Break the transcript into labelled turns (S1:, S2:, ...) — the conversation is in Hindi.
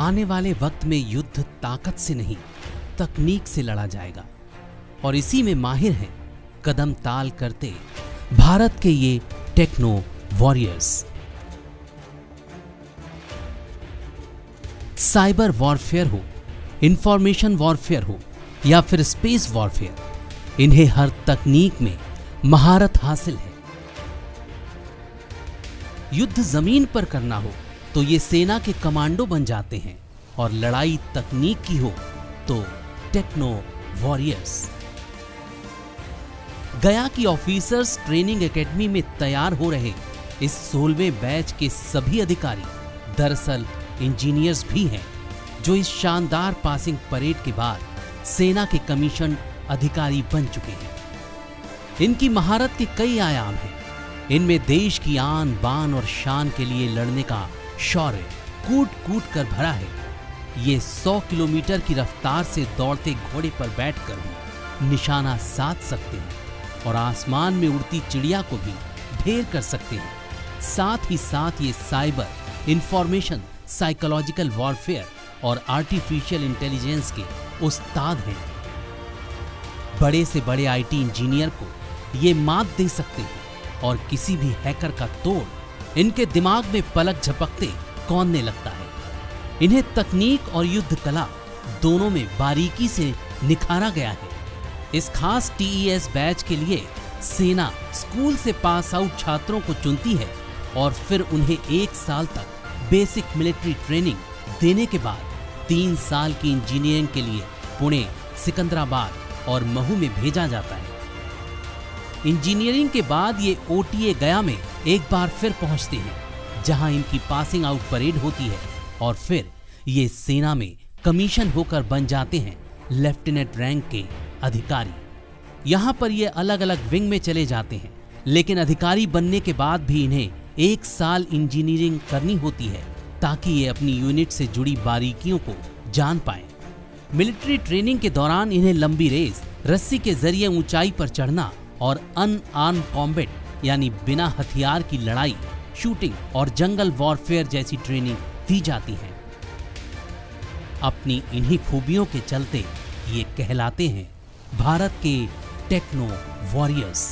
S1: आने वाले वक्त में युद्ध ताकत से नहीं, तकनीक से लड़ा जाएगा। और इसी में माहिर हैं, कदम ताल करते भारत के ये टेक्नो वॉरियर्स। साइबर वॉरफेयर हो, इंफॉर्मेशन वॉरफेयर हो, या फिर स्पेस वॉरफेयर, इन्हें हर तकनीक में महारत हासिल है। युद्ध ज़मीन पर करना हो तो ये सेना के कमांडो बन जाते हैं और लड़ाई तकनीक की हो तो टेक्नो वॉरियर्स। गया की ऑफिसर्स ट्रेनिंग एकेडमी में तैयार हो रहे इस सोलहवें बैच के सभी अधिकारी दरअसल इंजीनियर्स भी हैं, जो इस शानदार पासिंग परेड के बाद सेना के कमीशन अधिकारी बन चुके हैं। इनकी महारत के कई आयाम हैं। इनमें देश की आन बान और शान के लिए लड़ने का शौर्य कूट कूट कर भरा है। ये 100 किलोमीटर की रफ्तार से दौड़ते घोड़े पर बैठकर भी निशाना साध सकते हैं और आसमान में उड़ती चिड़िया को भी ढेर कर सकते हैं। साथ ही साथ ये साइबर इंफॉर्मेशन, साइकोलॉजिकल वॉरफेयर और आर्टिफिशियल इंटेलिजेंस के उस्ताद हैं। बड़े से बड़े आईटी इंजीनियर को ये मात दे सकते हैं और किसी भी हैकर का तोड़ इनके दिमाग में पलक झपकते कौनने लगता है? इन्हें तकनीक और युद्ध कला दोनों में बारीकी से निखारा गया है। इस खास टीईएस बैच के लिए सेना स्कूल से पास आउट छात्रों को चुनती है और फिर उन्हें एक साल तक बेसिक मिलिट्री ट्रेनिंग देने के बाद तीन साल की इंजीनियरिंग के लिए पुणे, सिकंदराबाद और महू में भेजा जाता है। इंजीनियरिंग के बाद ये ओटीए गया में एक बार फिर पहुँचते हैं, जहाँ इनकी पासिंग आउट परेड होती है और फिर ये सेना में कमीशन होकर बन जाते हैं लेफ्टिनेंट रैंक के अधिकारी। यहाँ पर ये अलग अलग विंग में चले जाते हैं, लेकिन अधिकारी बनने के बाद भी इन्हें एक साल इंजीनियरिंग करनी होती है, ताकि ये अपनी यूनिट से जुड़ी बारीकियों को जान पाए। मिलिट्री ट्रेनिंग के दौरान इन्हें लंबी रेस रस्सी के ज़रिए ऊंचाई पर चढ़ना और अन आर्म कॉम्बेट यानी बिना हथियार की लड़ाई शूटिंग और जंगल वॉरफेयर जैसी ट्रेनिंग दी जाती है। अपनी इन्हीं खूबियों के चलते ये कहलाते हैं भारत के टेक्नो वॉरियर्स